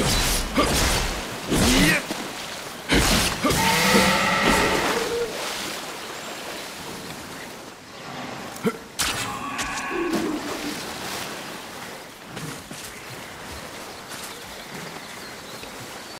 Huh.